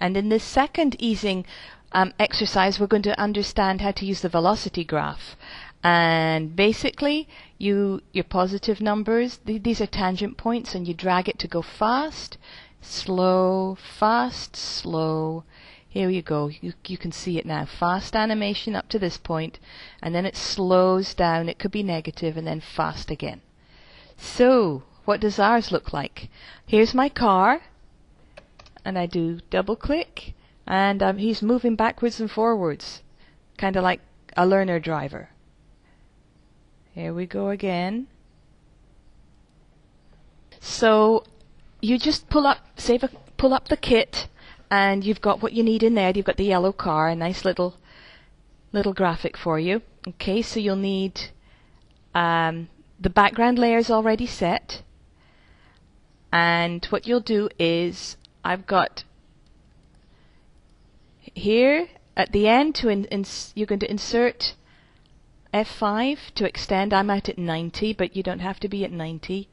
And in this second easing um, exercise, we're going to understand how to use the velocity graph. And basically, you your positive numbers, th- these are tangent points, and you drag it to go fast, slow, fast, slow. Here you go. You, you can see it now. Fast animation up to this point, and then it slows down. It could be negative, and then fast again. So, what does ours look like? Here's my car, and I do double click, and um, he's moving backwards and forwards, kind of like a learner driver. Here we go again. So you just pull up, save a, pull up the kit, and you've got what you need in there. You've got the yellow car, a nice little little graphic for you. Okay, so you'll need um, the background layer is already set, and what you'll do is I've got here at the end to you're going to insert F5 to extend. I'm out at 90, but you don't have to be at 90.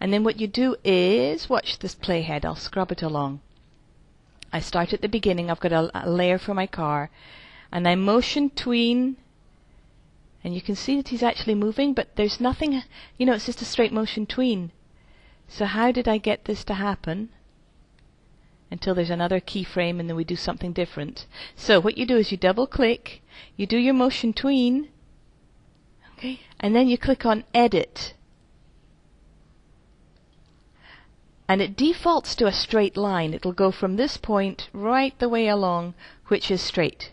And then what you do is, watch this playhead, I'll scrub it along. I start at the beginning, I've got a, a layer for my car, and I motion tween, and you can see that he's actually moving, but there's nothing, you know, it's just a straight motion tween. So how did I get this to happen? Until there's another keyframe and then we do something different. So what you do is you double click, you do your motion tween, Okay. And then you click on Edit. And it defaults to a straight line. It'll go from this point right the way along, which is straight.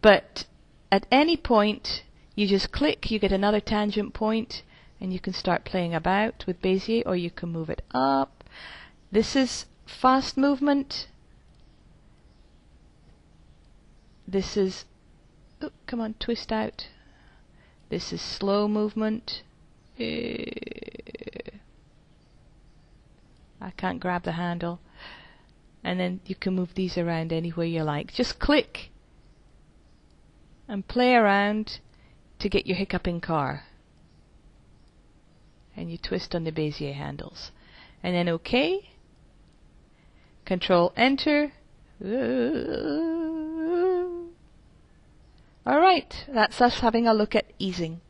But at any point, you just click, you get another tangent point, and you can start playing about with Bezier, or you can move it up. This is fast movement. This is, oh, come on, twist out. This is slow movement. I can't grab the handle. And then you can move these around anywhere you like. Just click and play around to get your hiccuping car. And you twist on the Bezier handles. And then OK. Control Enter. All right, that's us having a look at easing.